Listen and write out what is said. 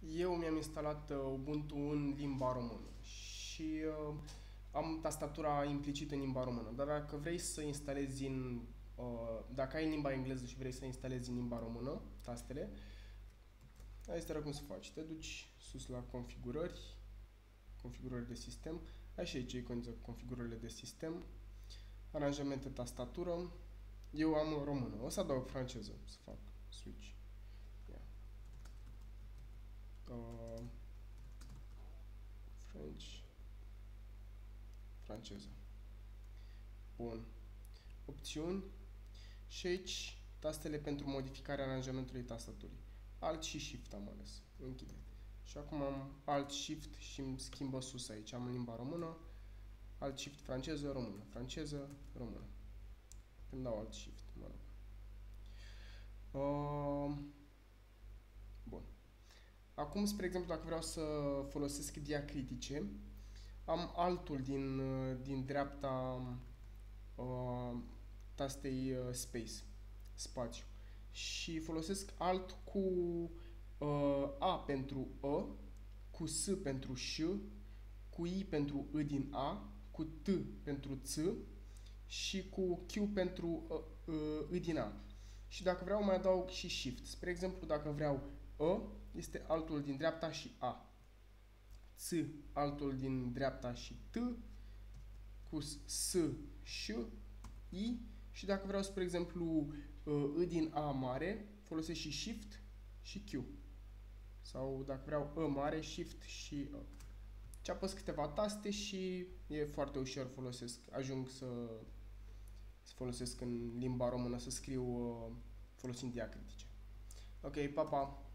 Eu mi-am instalat uh, Ubuntu în limba română și uh, am tastatura implicit în limba română, dar dacă vrei să instalezi în, uh, dacă ai în limba engleză și vrei să instalezi în limba română tastele, este cum să faci. Te duci sus la configurări, configurări de sistem, ai și aici iconul configurările de sistem, aranjamente tastatură, eu am română, o să adaug franceză să fac switch. Uh, French, franceză. Bun. Opțiuni și aici tastele pentru modificarea aranjamentului tastaturii. Alt și Shift am ales. Închide. Și acum am Alt Shift și îmi schimbă sus aici. Am în limba română, Alt Shift franceză, română, franceză, română. Îmi dau Alt Shift, mă rog. Uh, bun. Acum, spre exemplu, dacă vreau să folosesc diacritice, am altul din, din dreapta uh, tastei uh, space, spațiu. Și folosesc alt cu uh, A pentru A, cu S pentru ș, cu I pentru I din A, cu T pentru Ț și cu Q pentru uh, uh, I din A. Și dacă vreau mai adaug și Shift. Spre exemplu, dacă vreau A, este altul din dreapta și A. Ț, altul din dreapta și T, cu S, și I, și dacă vreau, spre exemplu, I din A mare, folosesc și Shift și Q. Sau dacă vreau A mare, Shift și A. Ce apăs câteva taste și e foarte ușor folosesc. Ajung să, să folosesc în limba română, să scriu folosind diacritice. Ok, pa, pa!